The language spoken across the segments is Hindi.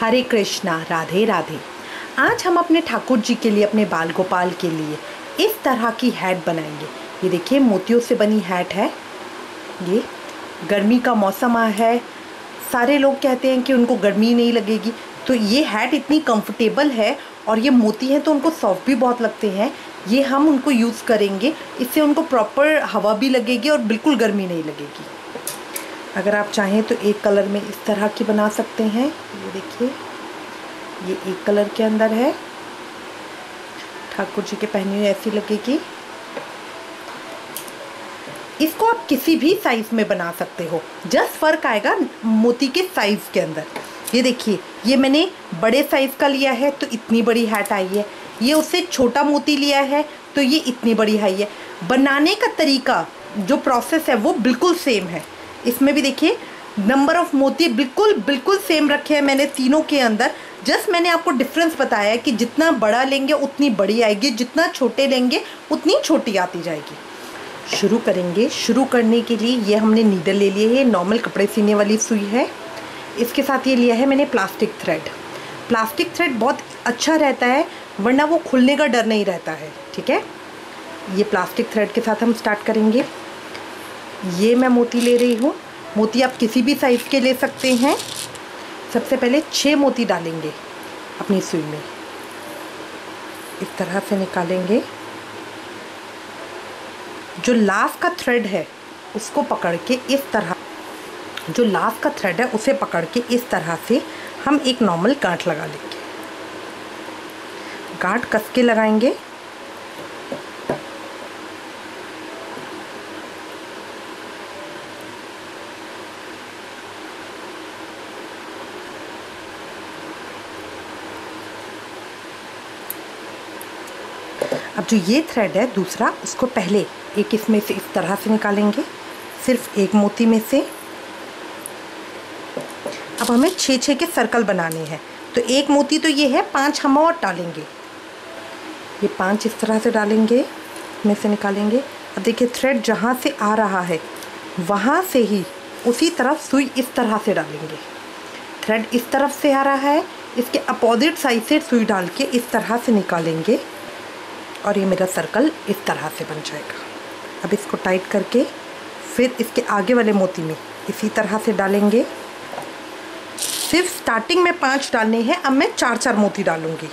हरे कृष्णा, राधे राधे। आज हम अपने ठाकुर जी के लिए, अपने बाल गोपाल के लिए इस तरह की हैट बनाएँगे। ये देखिए, मोतियों से बनी हैट है। ये गर्मी का मौसम है। सारे लोग कहते हैं कि उनको गर्मी नहीं लगेगी। तो ये हैट इतनी कंफर्टेबल है और ये मोती हैं तो उनको सॉफ्ट भी बहुत लगते हैं। ये हम उनको यूज़ करेंगे। इससे उनको प्रॉपर हवा भी लगेगी और बिल्कुल गर्मी नहीं लगेगी। अगर आप चाहें तो एक कलर में इस तरह की बना सकते हैं। ये देखिए, ये एक कलर के अंदर है। ठाकुर जी के पहनी हुई ऐसी लगेगी। इसको आप किसी भी साइज़ में बना सकते हो। जस्ट फ़र्क आएगा मोती के साइज़ के अंदर। ये देखिए, ये मैंने बड़े साइज़ का लिया है तो इतनी बड़ी हैट आई है। ये उससे छोटा मोती लिया है तो ये इतनी बड़ी आई है बनाने का तरीका, जो प्रोसेस है, वो बिल्कुल सेम है। इसमें भी देखिए नंबर ऑफ़ मोती बिल्कुल बिल्कुल सेम रखे हैं मैंने तीनों के अंदर। जस्ट मैंने आपको डिफरेंस बताया है कि जितना बड़ा लेंगे, उतनी बड़ी आएगी, जितना छोटे लेंगे, उतनी छोटी आती जाएगी। शुरू करेंगे। शुरू करने के लिए ये हमने नीडल ले लिए है नॉर्मल कपड़े सीने वाली सुई है। इसके साथ ये लिया है मैंने प्लास्टिक थ्रेड प्लास्टिक थ्रेड बहुत अच्छा रहता है, वरना वो खुलने का डर नहीं रहता है, ठीक है? ये प्लास्टिक थ्रेड के साथ हम स्टार्ट करेंगे। ये मैं मोती ले रही हूँ। मोती आप किसी भी साइज़ के ले सकते हैं। सबसे पहले छः मोती डालेंगे अपनी सुई में। इस तरह से निकालेंगे। जो लास्ट का थ्रेड है, उसको पकड़ के इस तरह। जो लास्ट का थ्रेड है, उसे पकड़ के इस तरह से हम एक नॉर्मल गांठ लगा लेंगे। गांठ कस के लगाएँगे। अब जो ये थ्रेड है, दूसरा, उसको पहले एक इसमें से इस तरह से निकालेंगे। सिर्फ़ एक मोती में से। अब हमें छः छः के सर्कल बनाने हैं। तो एक मोती तो ये है, पाँच हम और डालेंगे। ये पाँच इस तरह से डालेंगे में से निकालेंगे। अब देखिए थ्रेड जहाँ से आ रहा है, वहाँ से ही उसी तरफ़ सुई इस तरह से डालेंगे। थ्रेड इस तरफ़ से आ रहा है, इसके अपोजिट साइड से सुई डाल के इस तरह से निकालेंगे। और ये मेरा सर्कल इस तरह से बन जाएगा। अब इसको टाइट करके फिर इसके आगे वाले मोती में इसी तरह से डालेंगे। सिर्फ़ स्टार्टिंग में पाँच डालने हैं, अब मैं चार चार मोती डालूँगी।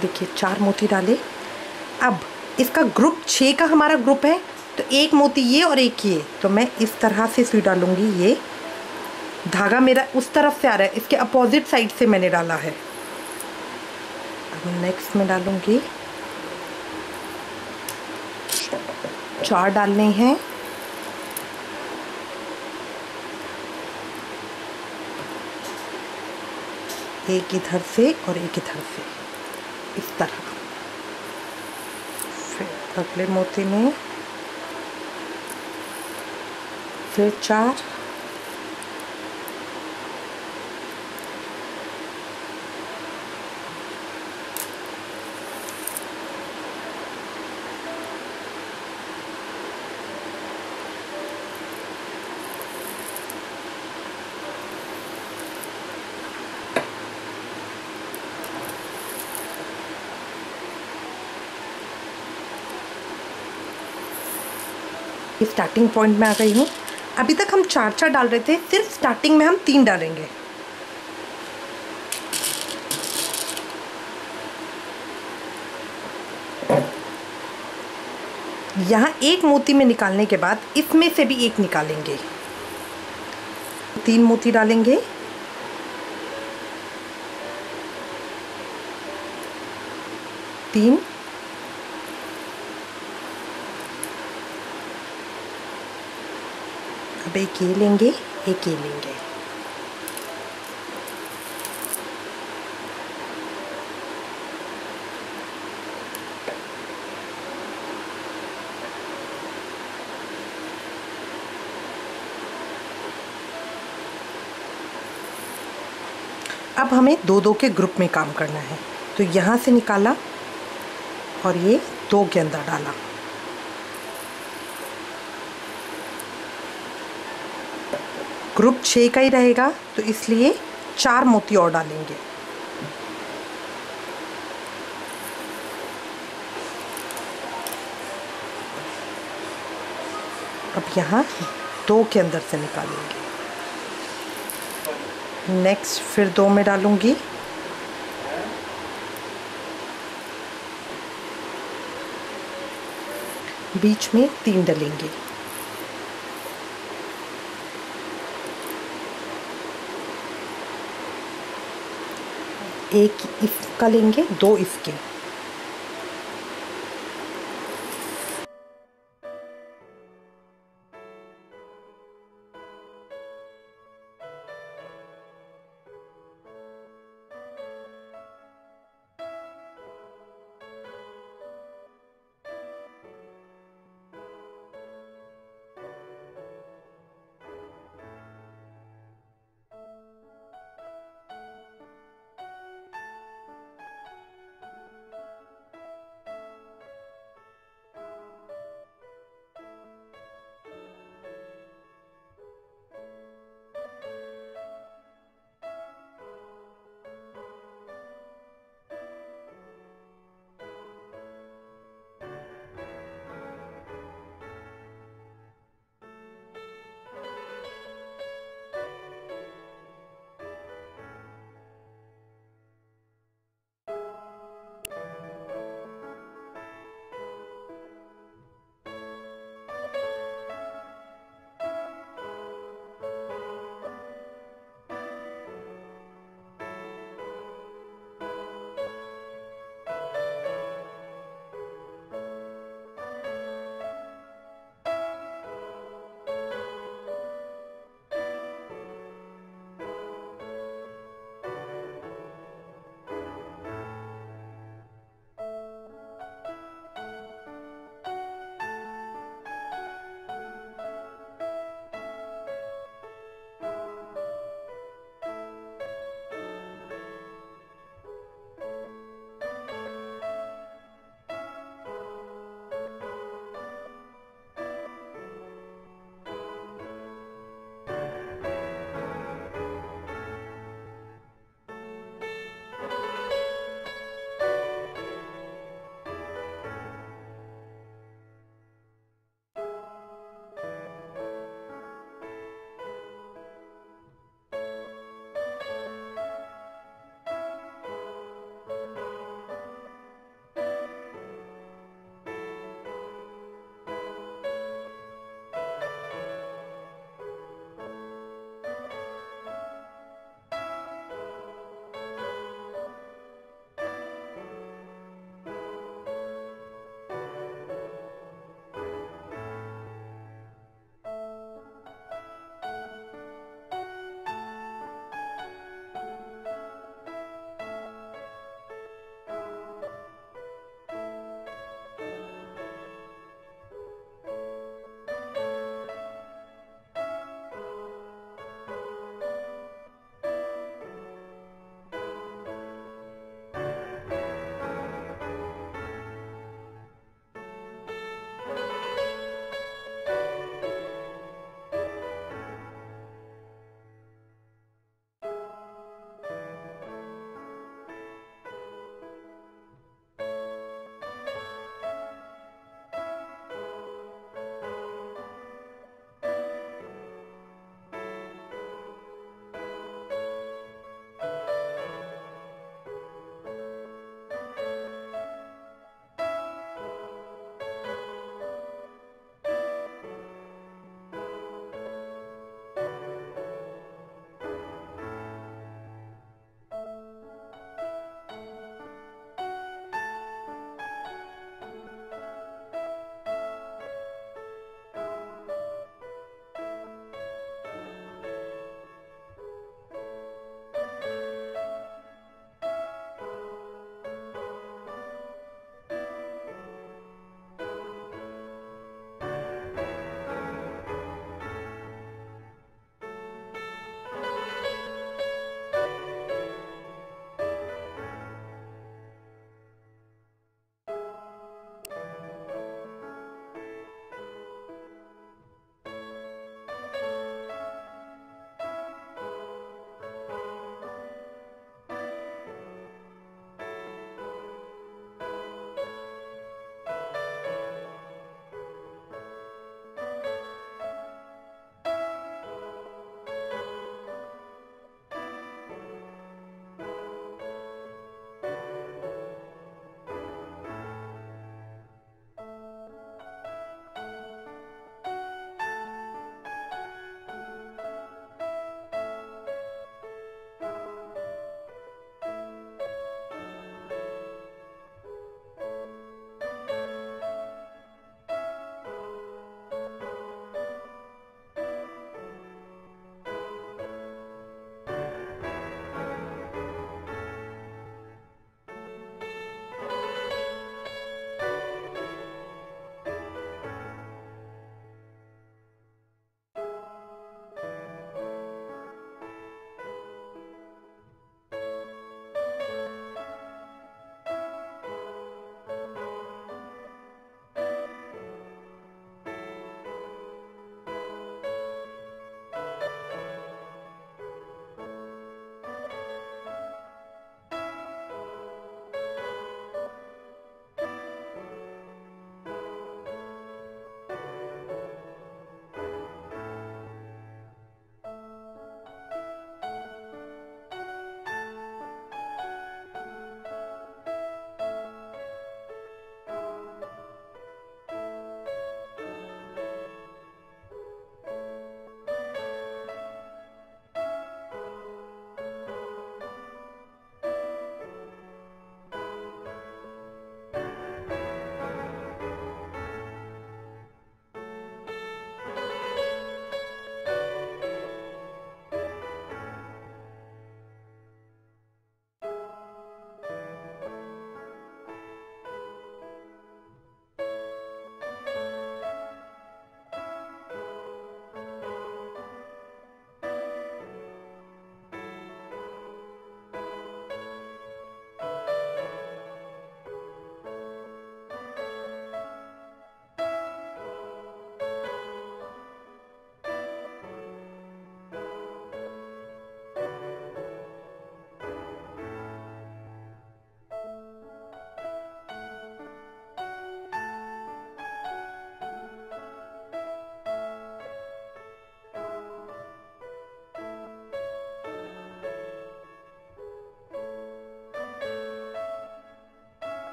देखिए, चार मोती डाले। अब इसका ग्रुप छः का हमारा ग्रुप है तो एक मोती ये और एक ये। तो मैं इस तरह से सुई डालूँगी, ये। धागा मेरा उस तरफ़ से आ रहा है, इसके अपोजिट साइड से मैंने डाला है। नेक्स्ट में डालूँगी। चार डालने हैं। एक इधर से और एक इधर से। इस तरह। फिर अगले मोती में। फिर चार। स्टार्टिंग पॉइंट में आ गई हूँ। अभी तक हम चार चार डाल रहे थे, सिर्फ़ स्टार्टिंग में हम तीन डालेंगे। यहाँ एक मोती में निकालने के बाद इसमें से भी एक निकालेंगे। तीन मोती डालेंगे। तीन अब एक ये लेंगे एक ये लेंगे। अब हमें दो दो के ग्रुप में काम करना है। तो यहाँ से निकाला और ये दो के अंदर डाला। ग्रुप छः का ही रहेगा तो इसलिए चार मोती और डालेंगे। अब यहाँ दो के अंदर से निकालेंगे। नेक्स्ट फिर दो में डालूँगी। बीच में तीन डलेंगे। एक इफ़ का लेंगे दो इसके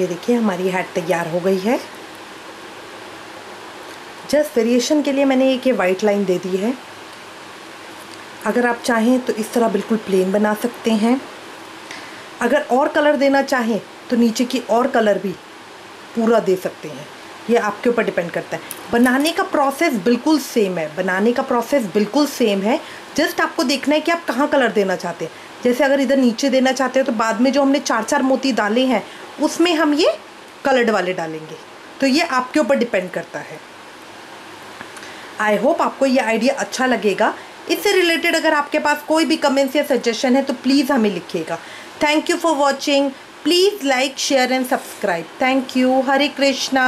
ये देखिए, हमारी हैट तैयार हो गई है। जस्ट वेरिएशन के लिए मैंने एक ये वाइट लाइन दे दी है। अगर आप चाहें तो इस तरह बिल्कुल प्लेन बना सकते हैं। अगर और कलर देना चाहें तो नीचे की और कलर भी पूरा दे सकते हैं। ये आपके ऊपर डिपेंड करता है। बनाने का प्रोसेस बिल्कुल सेम है। बनाने का प्रोसेस बिल्कुल सेम है। जस्ट आपको देखना है कि आप कहाँ कलर देना चाहते हैं। जैसे अगर इधर नीचे देना चाहते हो तो बाद में जो हमने चार चार मोती डाले हैं, उसमें हम ये कलर्ड वाले डालेंगे। तो ये आपके ऊपर डिपेंड करता है। आई होप आपको ये आइडिया अच्छा लगेगा। इससे रिलेटेड अगर आपके पास कोई भी कमेंट्स या सजेशन है तो प्लीज़ हमें लिखिएगा। Thank you for watching please like share and subscribe thank you Hare Krishna